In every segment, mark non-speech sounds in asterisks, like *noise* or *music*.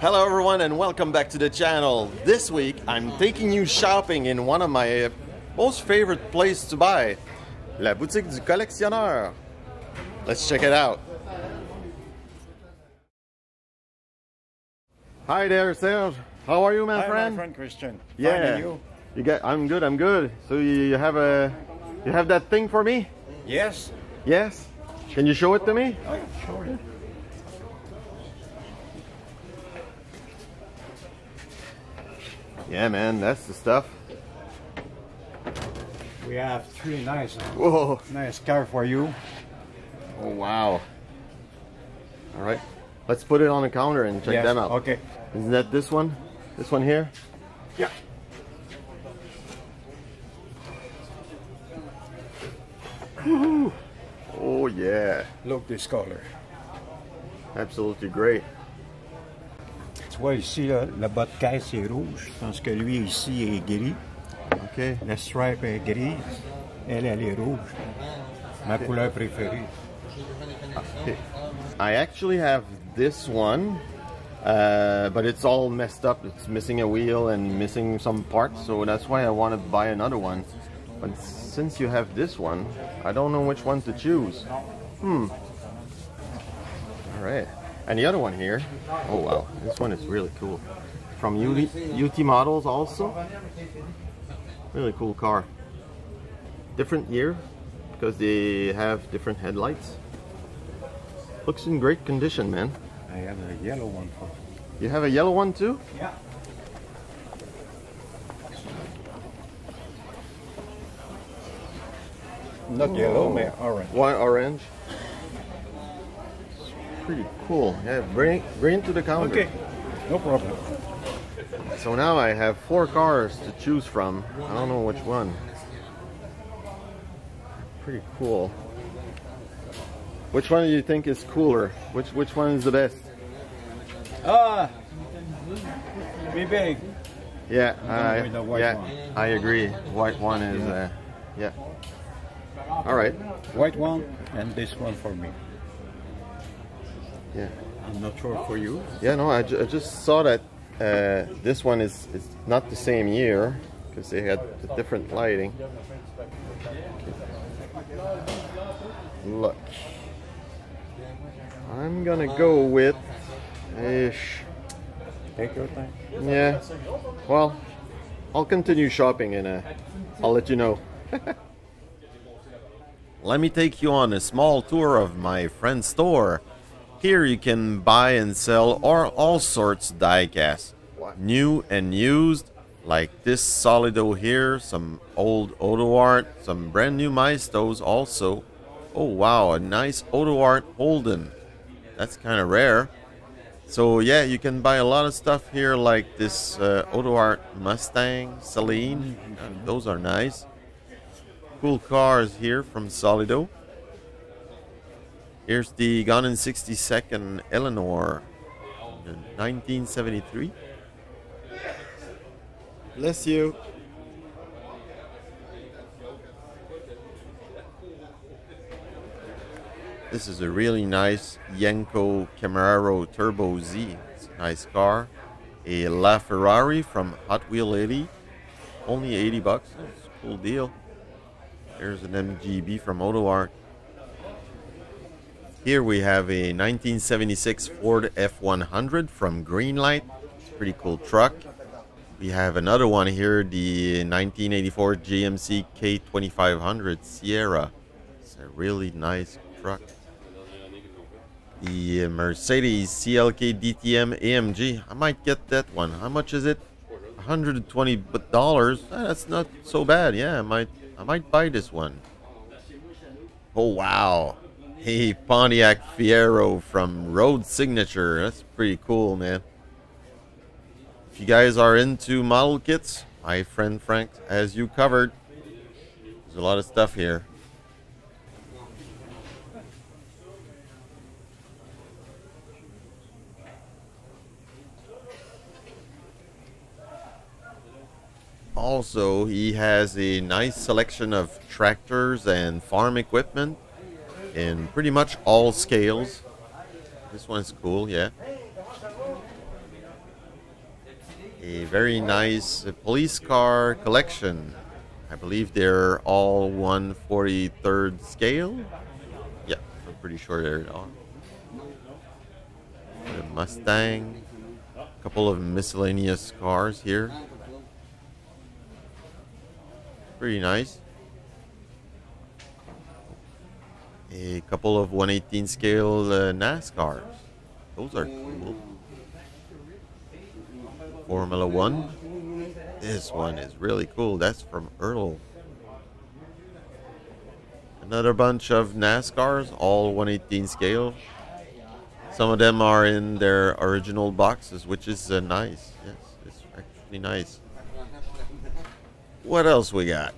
Hello everyone and welcome back to the channel. This week I'm taking you shopping in one of my uh, most favorite places to buy, La Boutique du Collectionneur. Let's check it out. Hi there, Serge. How are you, my Hi, friend? my friend Christian. Yeah. You? You got I'm good, I'm good. So you, you have a you have that thing for me? Yes. Yes? Can you show it to me? Oh, sure. Yeah, man, that's the stuff. We have three nice, Whoa. nice car for you. Oh wow. All right. Let's put it on the counter and check Yes, them out. Okay. Isn't that this one? This one here? Yeah. Oh yeah. Look this color. Absolutely great. Vois ici, là, le bas de caisse est rouge. Que lui ici est gris. Okay. La stripe est grise. Elle, elle est rouge. Ma couleur préférée. okay. I actually have this one, uh, but it's all messed up. It's missing a wheel and missing some parts, so that's why I want to buy another one. But since you have this one, I don't know which one to choose. Hmm. All right. And the other one here, oh wow, this one is really cool. From UT, UT Models also. Really cool car. Different year because they have different headlights. Looks in great condition, man. I have a yellow one for You have a yellow one too? Yeah. Not yellow, oh. man, orange. One orange. Pretty cool. Yeah, bring bring to the counter. Okay. No problem. So now I have four cars to choose from. I don't know which one. Pretty cool. Which one do you think is cooler? Which which one is the best? Ah! Be big. Yeah, I, with the white yeah, one. I agree. White one is, uh, yeah. All right. White one and this one for me. Yeah. I'm not sure for you. Yeah, no, I, ju- I just saw that uh, this one is, is not the same year because they had the different lighting. Look. I'm gonna go with ish. Take your time. Yeah. Well, I'll continue shopping and uh, I'll let you know. *laughs* let me take you on a small tour of my friend's store. Here you can buy and sell or all sorts of diecasts, new and used, like this Solido here, some old Auto Art, some brand new Maistos also. Oh wow, a nice Auto Art Holden. That's kind of rare. So yeah, you can buy a lot of stuff here, like this uh, Auto Art Mustang, Saleen. Uh, those are nice. Cool cars here from Solido. Here's the Gone in 60 Second Eleanor, in 1973. Bless you. This is a really nice Yenko Camaro Turbo Z. It's a nice car. A LaFerrari from Hot Wheel 80. Only 80 bucks. It's a cool deal. There's an MGB from Auto Art. Here we have a 1976 Ford F100 from Greenlight. It's a pretty cool truck. We have another one here, the 1984 GMC K2500 Sierra. It's a really nice truck. The Mercedes CLK DTM AMG. I might get that one. How much is it? 120 dollars. Ah, that's not so bad. Yeah, I might I might buy this one. Oh wow. Hey, Pontiac Fiero from Road Signature. That's pretty cool, man. If you guys are into model kits, my friend Frank has you covered. There's a lot of stuff here. Also, he has a nice selection of tractors and farm equipment in pretty much all scales. This one's cool, yeah. A very nice police car collection. I believe they're all 143rd scale. Yeah, I'm pretty sure they're all. The Mustang. A couple of miscellaneous cars here. Pretty nice. A couple of 118 scale uh, NASCARs. Those are cool. Formula One. This one is really cool. That's from Ertl. Another bunch of NASCARs, all 118 scale. Some of them are in their original boxes, which is uh, nice. Yes, it's actually nice. What else we got?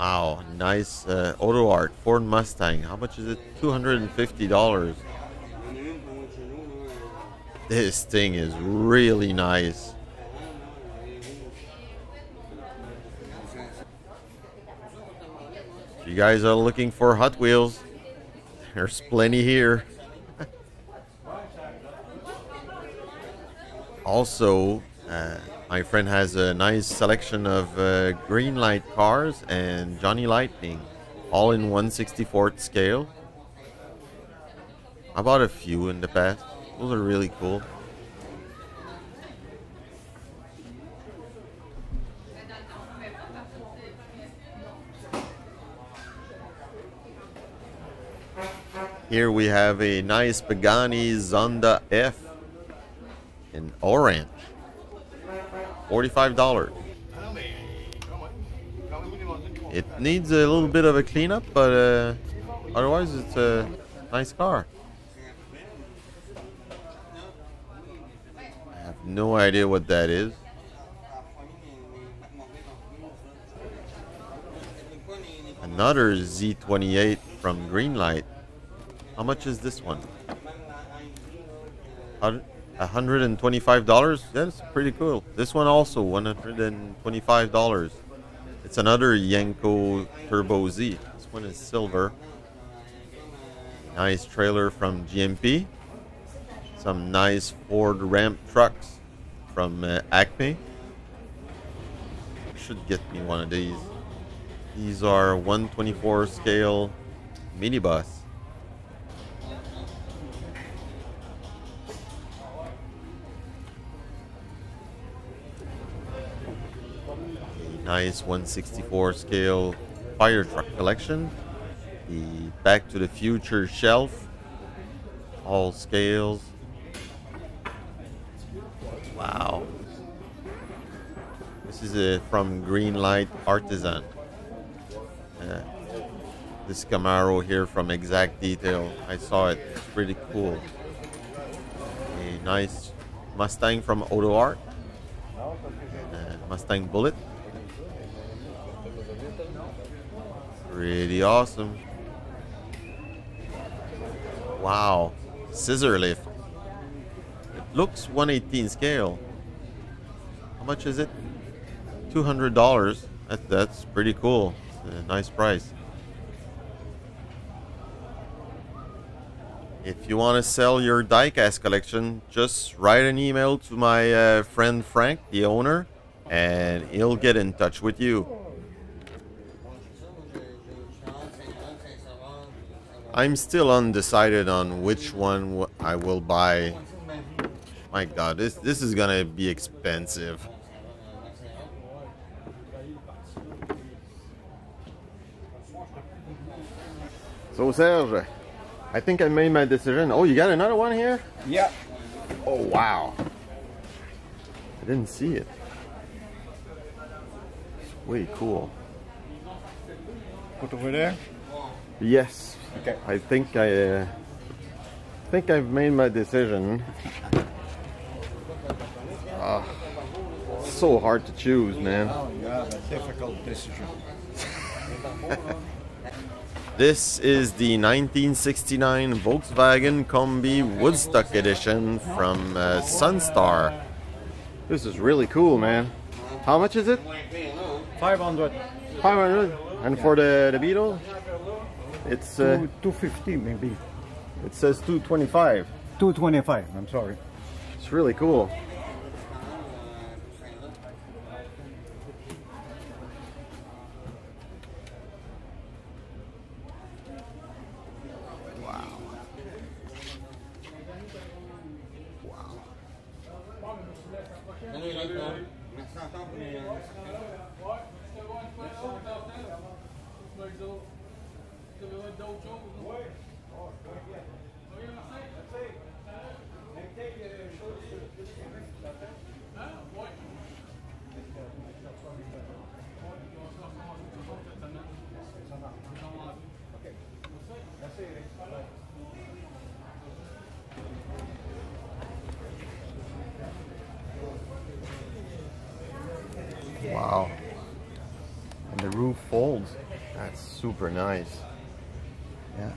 Wow, nice uh, auto art Ford Mustang. How much is it? Two hundred and fifty dollars. This thing is really nice. If you guys are looking for Hot Wheels, there's plenty here. *laughs* also, uh, my friend has a nice selection of uh, Greenlight cars and Johnny Lightning, all in 164th scale. I bought a few in the past. Those are really cool. Here we have a nice Pagani Zonda F in orange. $45. It needs a little bit of a cleanup, but uh, otherwise it's a nice car. I have no idea what that is. Another Z28 from Greenlight. How much is this one? $125? That's pretty cool. This one also $125. It's another Yenko Turbo Z. This one is silver. Nice trailer from GMP. Some nice Ford Ramp trucks from uh, Acme. Should get me one of these. These are 124 scale minibus. Nice 164 scale fire truck collection. The Back to the Future shelf, all scales. Wow. This is a, from Greenlight Artisan. Uh, this Camaro here from Exact Detail. I saw it. It's pretty cool. A nice Mustang from Auto Art. Uh, Mustang Bullitt. Pretty awesome. Wow. Scissor lift. It looks 118 scale. How much is it? $200. That, that's pretty cool. A nice price. If you want to sell your diecast collection, just write an email to my uh, friend Frank, the owner, and he'll get in touch with you. I'm still undecided on which one I will buy. My god, this this is gonna be expensive. So Serge, I think I made my decision. Oh, you got another one here? Yeah. Oh wow. I didn't see it. It's way cool. Put over there. Yes. Okay. I think I uh, think I've made my decision. Ah, so hard to choose, man. Oh, a difficult decision. *laughs* This is the 1969 Volkswagen Kombi Woodstock Edition from uh, Sun Star. This is really cool, man. How much is it? 500. 500. And for the, the Beetle? It's uh, 250 maybe. It says 225. 225, I'm sorry. It's really cool. Wow. Wow. Wow. And the roof folds. That's super nice. Yeah.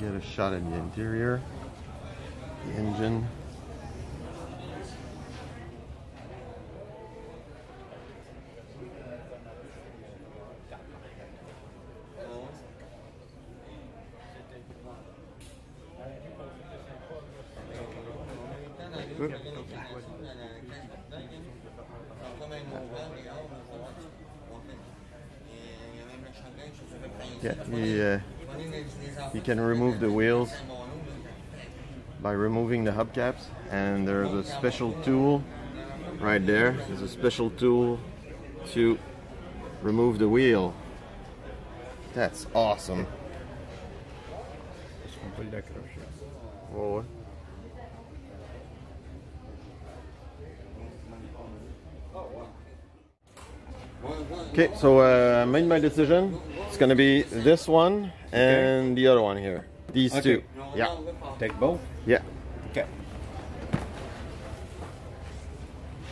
Get a shot of the interior, the engine. Yeah, he, uh, you can remove the wheels by removing the hubcaps and there's a special tool right there there's a special tool to remove the wheel that's awesome Est-ce qu'on peut l'accrocher? Ouais, ouais. Okay, so uh, I made my decision. It's gonna be this one and the other one here. These Okay. two. Yeah, Take both? yeah. Okay.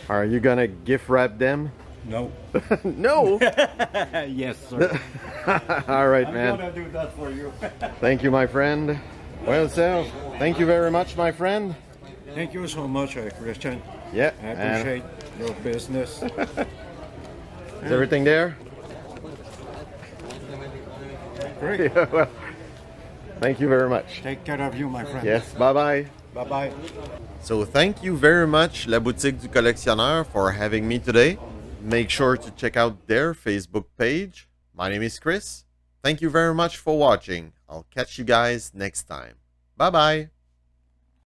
Are you gonna gift wrap them? No. *laughs* no. *laughs* yes, sir. *laughs* All right, I'm man. gonna do that for you. Thank you, my friend. Well, so thank you very much, my friend. Thank you so much, uh, Christian. Yeah. I and appreciate your business. Is everything there? Great. *laughs* Yeah, well, thank you very much. Take care of you, my friend. Yes. Bye bye. Bye bye. So thank you very much, La Boutique du Collectionneur, for having me today. Make sure to check out their Facebook page. My name is Chris. Thank you very much for watching. I'll catch you guys next time. Bye bye.